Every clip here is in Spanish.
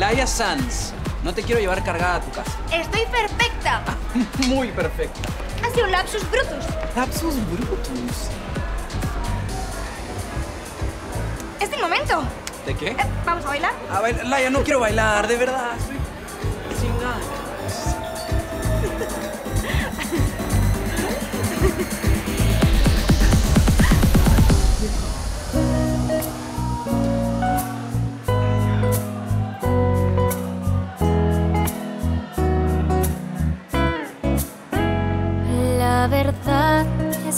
Laia Sanz, no te quiero llevar cargada a tu casa. Estoy perfecta. Muy perfecta. Ha sido un lapsus brutus. Lapsus brutus. Es el momento. ¿De qué? Eh, ¿Vamos a bailar? A ver, Laia, no quiero bailar, de verdad.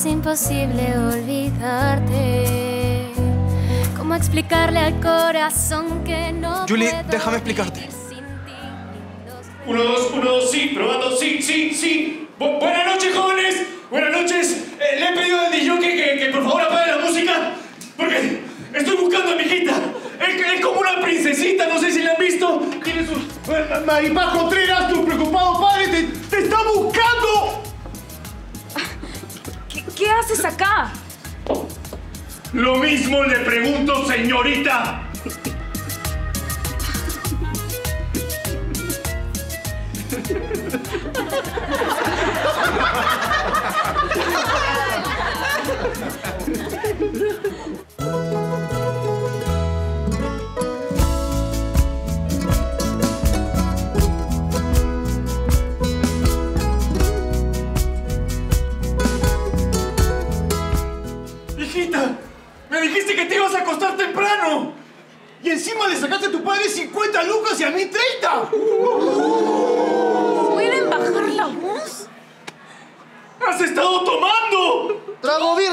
Es imposible olvidarte. ¿Cómo explicarle al corazón que no Julie, puedo déjame explicarte. vivir sin ti? Uno, dos, uno, dos, sí, probando, sí, sí, sí. Bu- buenas noches, jóvenes. Buenas noches. Eh, le he pedido al DJ que, que, que por favor apague la música. Porque estoy buscando a mi hijita. Es, es como una princesita, no sé si la han visto. Tiene sus... Eh, Maripaz Contreras, tu preocupado padre, te, te está buscando. ¿Qué, haces acá? Lo mismo le pregunto, señorita.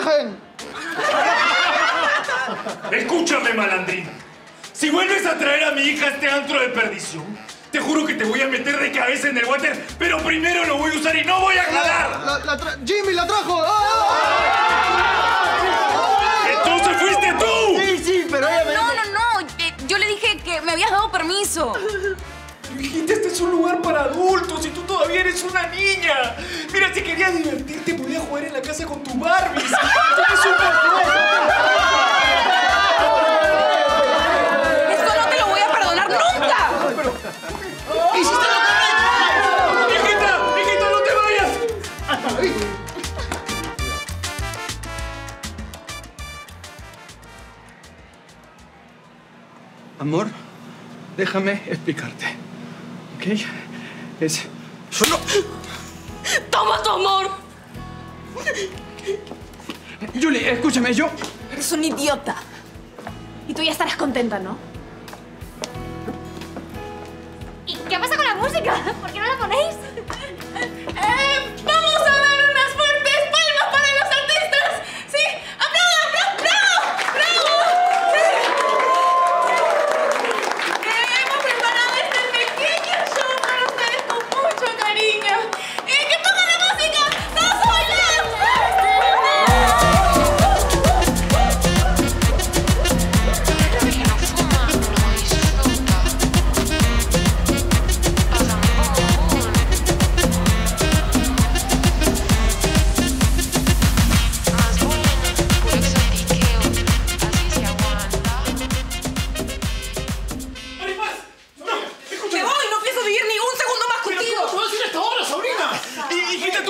virgen! Escúchame, malandrina. Si vuelves a traer a mi hija a este antro de perdición, te juro que te voy a meter de cabeza en el water, pero primero lo voy a usar y no voy a jalar. La- la tra- ¡Jimmy la trajo! ¡Ah! ¡Entonces fuiste tú! Sí, sí, pero ella me... No, no, no. eh, Yo le dije que me habías dado permiso. Hijita, este es un lugar para adultos eres una niña. Mira, si querías divertirte, podías jugar en la casa con tus Barbies. Tú eres un Esto no te lo voy a perdonar nunca. ¡Hiciste lo correcto! ¡Hijita! ¡Hijita, no te vayas! ¡Hasta la vista! Amor, déjame explicarte. ¿Ok? Es. Yo no. Toma tu amor. Julie, escúchame, yo. Eres un idiota. Y tú ya estarás contenta, ¿no? ¿Y qué pasa con la música? ¿Por qué no la ponéis?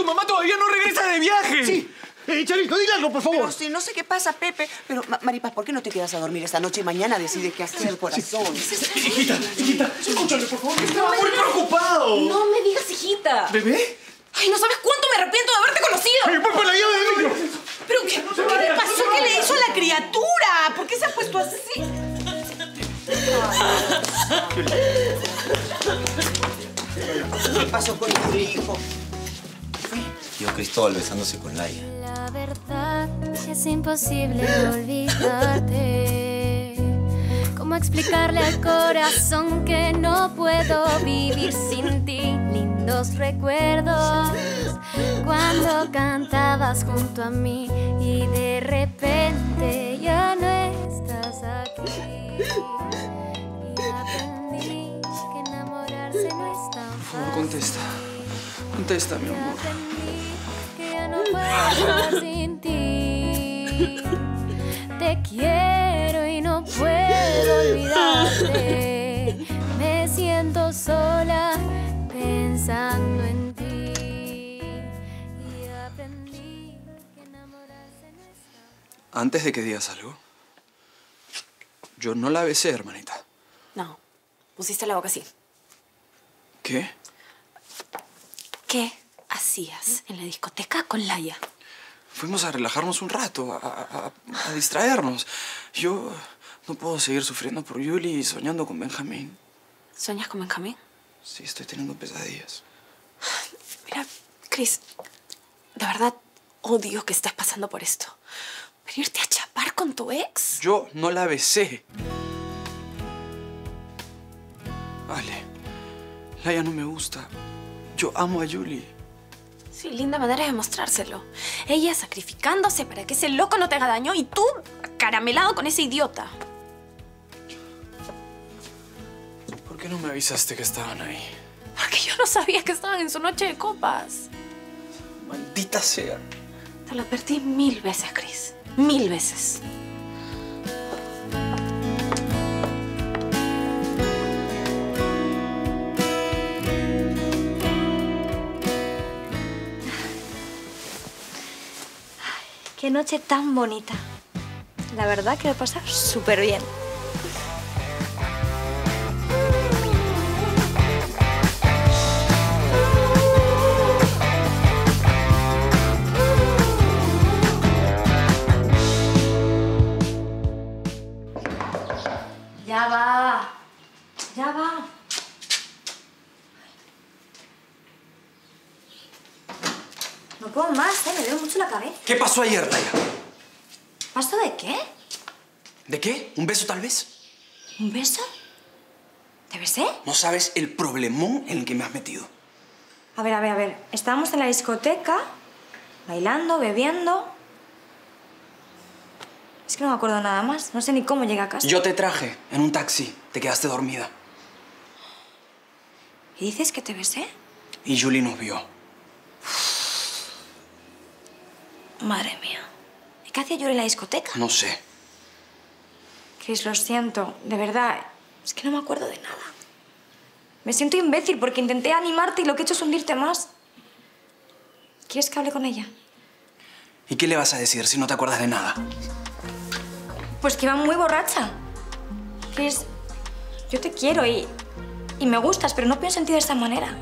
Mamá todavía no regresa de viaje. Sí. Eh, Charito, dile algo, por favor. Pero sí, no sé qué pasa, Pepe. Pero, Ma- Maripaz, ¿por qué no te quedas a dormir esta noche y mañana decides qué hacer, corazón? Hijita, hijita, escúchame, por favor, que estaba muy preocupado. No me digas, hijita. ¿Bebé? Ay, no sabes cuánto me arrepiento de haberte conocido. ¡Ay, voy por la llave del micro! ¿Pero qué, qué le pasó? ¿Qué le hizo a la criatura? ¿Por qué se ha puesto así? ¿Qué pasó con tu hijo? Cristóbal besándose con Laia. La verdad es imposible olvidarte. ¿Cómo explicarle al corazón que no puedo vivir sin ti? Lindos recuerdos cuando cantabas junto a mí y de repente ya no estás aquí. Y aprendí que enamorarse no es tan Por favor, fácil. contesta. Contesta, mi amor. No puedo estar sin ti. Te quiero y no puedo olvidarte. Me siento sola pensando en ti. Y aprendí que enamorarse no está. Antes de que digas algo, yo no la besé, hermanita. No, pusiste la boca así. ¿Qué? ¿Qué hacías en la discoteca con Laia? Fuimos a relajarnos un rato, a, a- a distraernos. Yo no puedo seguir sufriendo por Yuli y soñando con Benjamín. ¿Sueñas con Benjamín? Sí, estoy teniendo pesadillas. Mira, Chris, de verdad odio que estés pasando por esto. Pero irte a chapar con tu ex. Yo no la besé. Vale. Laia no me gusta. Yo amo a Yuli. Sí, linda manera de mostrárselo. Ella sacrificándose para que ese loco no te haga daño y tú caramelado con ese idiota. ¿Por qué no me avisaste que estaban ahí? Porque yo no sabía que estaban en su noche de copas. Maldita sea. Te lo advertí mil veces, Chris. Mil veces. Noche tan bonita. La verdad que lo he pasado súper bien. Ya va. Ya va. No puedo más, ¿eh? Me duele mucho la cabeza. ¿Qué pasó ayer, Laia? ¿Pasto de qué? ¿De qué? ¿Un beso tal vez? ¿Un beso? ¿Te besé? No sabes el problemón en el que me has metido. A ver, a ver, a ver. Estábamos en la discoteca, bailando, bebiendo. Es que no me acuerdo nada más. No sé ni cómo llegué a casa. Yo te traje en un taxi. Te quedaste dormida. ¿Y dices que te besé? Y Julie nos vio. Madre mía. ¿Y qué hacía yo en la discoteca? No sé. Chris, lo siento. De verdad. Es que no me acuerdo de nada. Me siento imbécil porque intenté animarte y lo que he hecho es hundirte más. ¿Quieres que hable con ella? ¿Y qué le vas a decir si no te acuerdas de nada? Pues que iba muy borracha. Chris, yo te quiero y, y me gustas, pero no pienso en ti de esta manera.